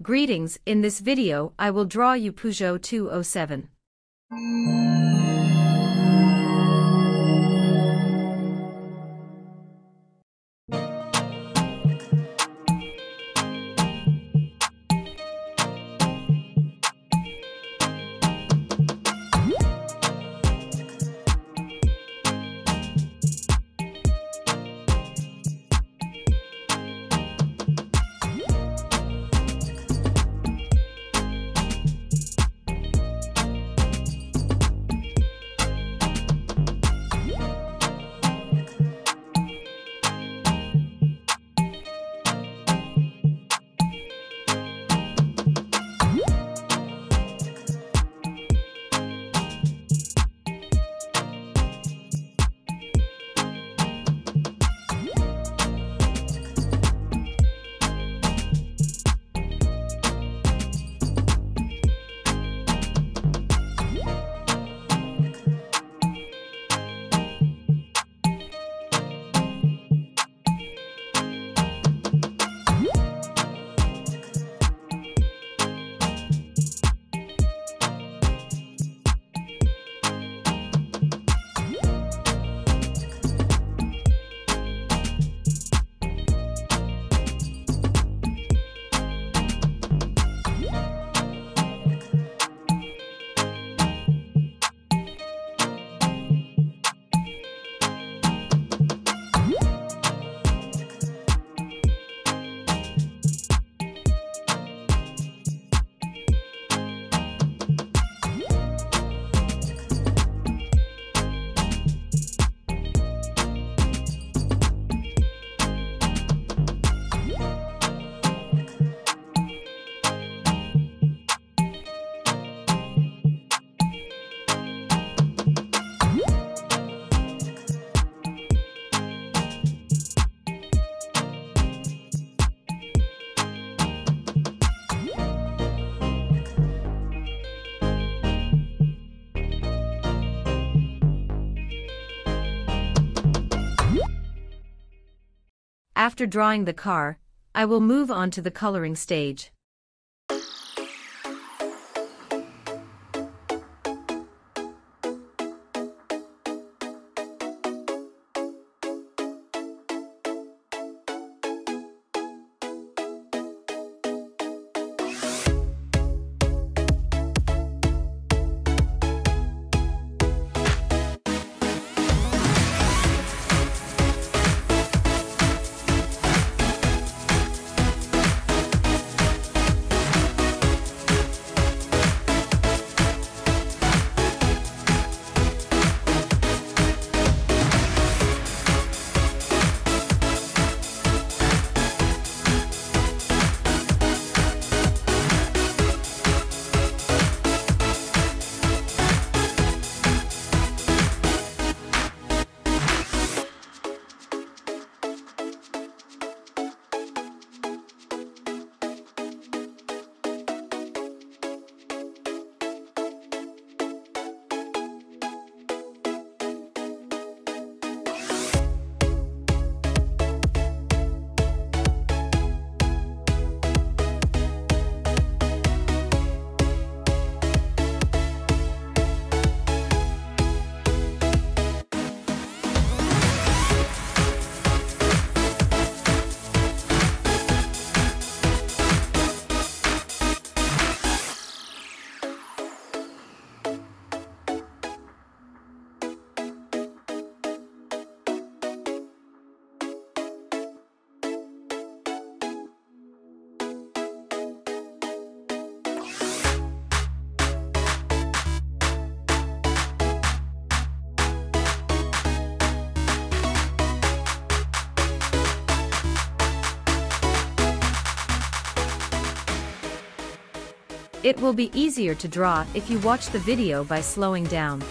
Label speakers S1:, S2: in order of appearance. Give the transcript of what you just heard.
S1: Greetings, in this video I will draw you Peugeot 207. After drawing the car, I will move on to the coloring stage. It will be easier to draw if you watch the video by slowing down.